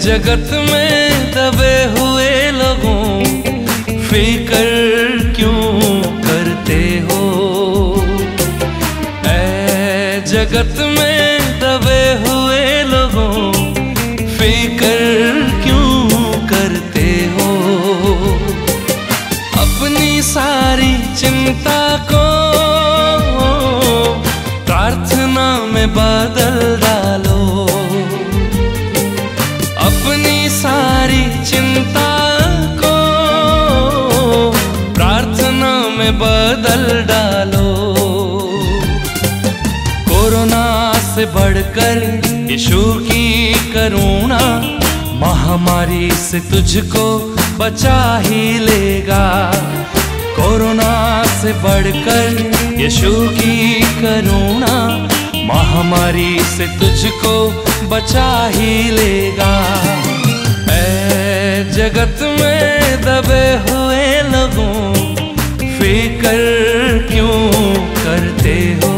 जगत में दबे हुए लोगों फिकर में बदल डालो। अपनी सारी चिंता को प्रार्थना में बदल डालो। कोरोना से बढ़कर यीशु की करुणा महामारी से तुझको बचा ही लेगा। कोरोना से बढ़कर यीशु की करुणा महामारी से तुझको बचा ही लेगा। ऐ जगत में दबे हुए लोगों, फिकर क्यों करते हो?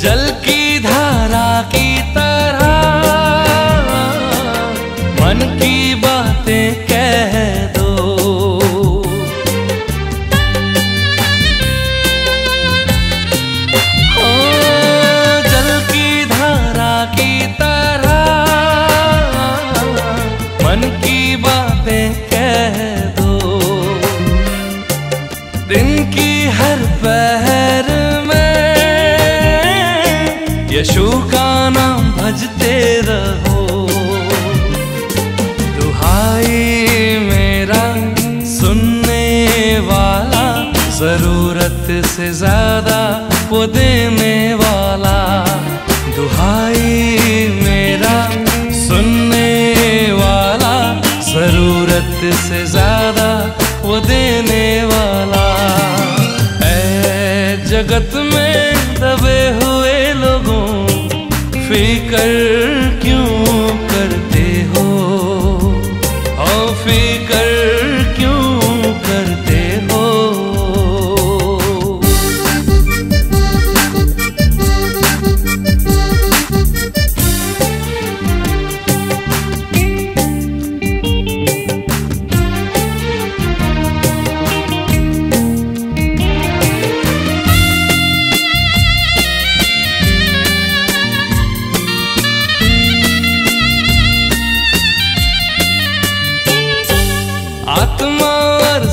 जल की यशु का नाम भजते रहो। दुहाई मेरा सुनने वाला, ज़रूरत से ज़्यादा वो देने वाला। दुहाई मेरा सुनने वाला, ज़रूरत से ज़्यादा फिकर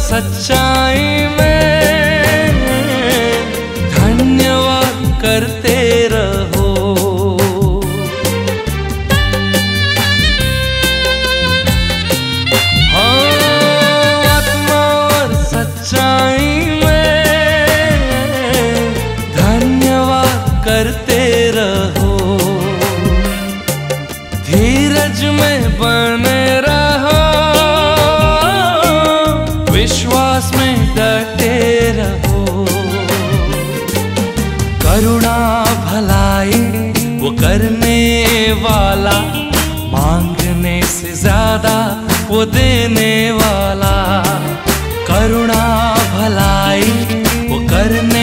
सच्चाई में वाला मांगने से ज़्यादा वो देने वाला करुणा भलाई वो करने